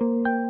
Música